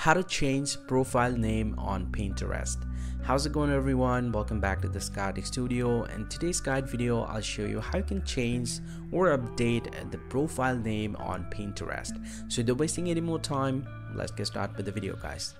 how to change profile name on Pinterest. How's it going everyone? Welcome back to the Skytech Studio and today's guide video I'll show you how you can change or update the profile name on Pinterest. So without wasting any more time, let's get started with the video guys.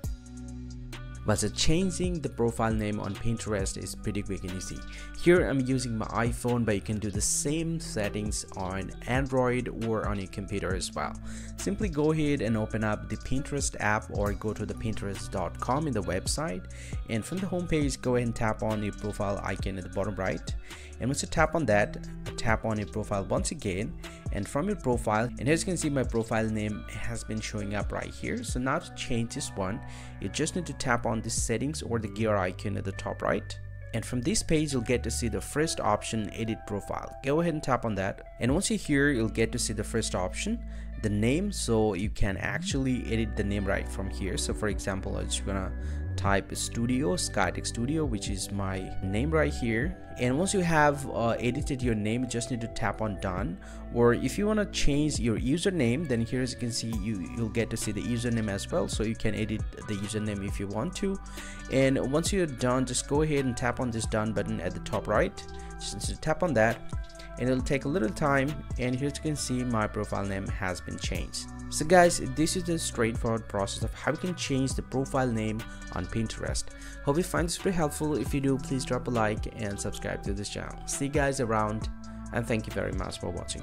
But changing the profile name on Pinterest is pretty quick and easy. Here I'm using my iPhone but you can do the same settings on Android or on your computer as well. Simply go ahead and open up the Pinterest app or go to the pinterest.com in the website and from the home page go ahead and tap on your profile icon at the bottom right and once you tap on that tap on your profile once again and from your profile and as you can see my profile name has been showing up right here. So now to change this one you just need to tap on the settings or the gear icon at the top right. And from this page you'll get to see the first option edit profile. Go ahead and tap on that. And once you're here you'll get to see the first option the name so you can actually edit the name right from here. So for example i'm just gonna type studio skytech studio which is my name right here. And once you have uh, edited your name you just need to tap on done. Or if you want to change your username then here as you can see you you'll get to see the username as well. So you can edit the username if you want to. And once you're done just go ahead and tap on this done button at the top right. Just tap on that and it'll take a little time and here you can see my profile name has been changed. So guys this is the straightforward process of how you can change the profile name on pinterest. Hope you find this very helpful. If you do please drop a like and subscribe to this channel. See you guys around and thank you very much for watching